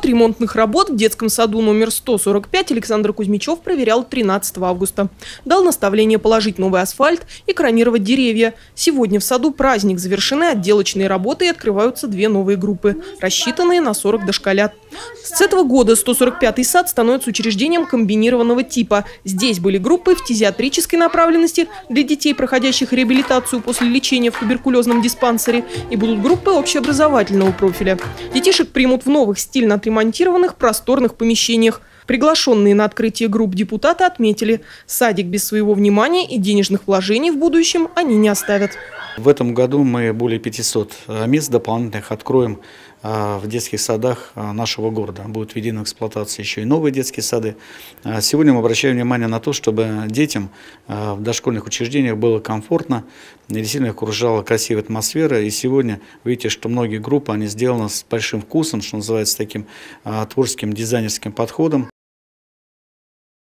Ход ремонтных работ в детском саду номер 145 Александр Кузьмичев проверял 13 августа. Дал наставление положить новый асфальт и кронировать деревья. Сегодня в саду праздник. Завершены отделочные работы и открываются две новые группы, рассчитанные на 40 дошколят. С этого года 145-й сад становится учреждением комбинированного типа. Здесь были группы фтизиатрической направленности для детей, проходящих реабилитацию после лечения в туберкулезном диспансере, и будут группы общеобразовательного профиля. Детишек примут в новых стильно отремонтированных просторных помещениях. Приглашенные на открытие групп депутаты отметили, садик без своего внимания и денежных вложений в будущем они не оставят. В этом году мы более 500 мест дополнительных откроем а, в детских садах а, нашего города. Будут введены в эксплуатацию еще и новые детские сады. Сегодня мы обращаем внимание на то, чтобы детям в дошкольных учреждениях было комфортно, действительно окружала красивая атмосфера. И сегодня видите, что многие группы, они сделаны с большим вкусом, что называется, таким творческим дизайнерским подходом.